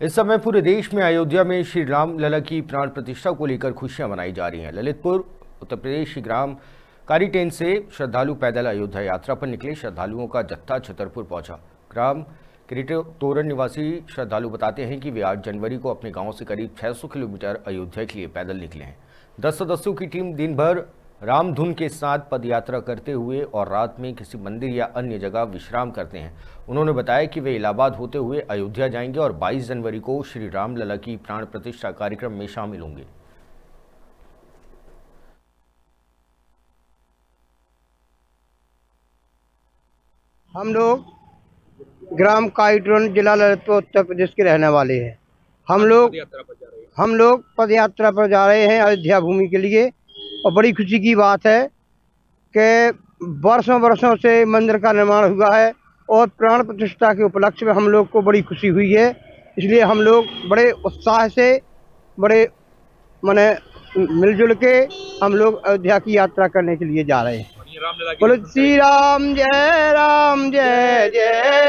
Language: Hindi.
इस समय पूरे देश में अयोध्या में श्री राम लला की प्राण प्रतिष्ठा को लेकर खुशियाँ मनाई जा रही हैं। ललितपुर, उत्तर प्रदेश ग्राम कारीटेन से श्रद्धालु पैदल अयोध्या यात्रा पर निकले। श्रद्धालुओं का जत्था छतरपुर पहुँचा। ग्राम किरीटो तोरण निवासी श्रद्धालु बताते हैं कि वे आठ जनवरी को अपने गाँव से करीब 600 किलोमीटर अयोध्या के लिए पैदल निकले हैं। दस सदस्यों की टीम दिन भर रामधुन के साथ पदयात्रा करते हुए और रात में किसी मंदिर या अन्य जगह विश्राम करते हैं। उन्होंने बताया कि वे इलाहाबाद होते हुए अयोध्या जाएँगे और 22 जनवरी को श्री राम लला की प्राण प्रतिष्ठा कार्यक्रम में शामिल होंगे। हम लोग ग्राम काइट्रोन जिला ललितपुर उत्तर प्रदेश के रहने वाले हैं। हम लोग हम लोग पद यात्रा पर जा रहे हैं अयोध्या भूमि के लिए। और बड़ी खुशी की बात है कि वर्षों वर्षों से मंदिर का निर्माण हुआ है और प्राण प्रतिष्ठा के उपलक्ष्य में हम लोग को बड़ी खुशी हुई है। इसलिए हम लोग बड़े उत्साह से बड़े मैंने मिलजुल के हम लोग अयोध्या की यात्रा करने के लिए जा रहे हैं। बोलो श्री राम जय राम जय जय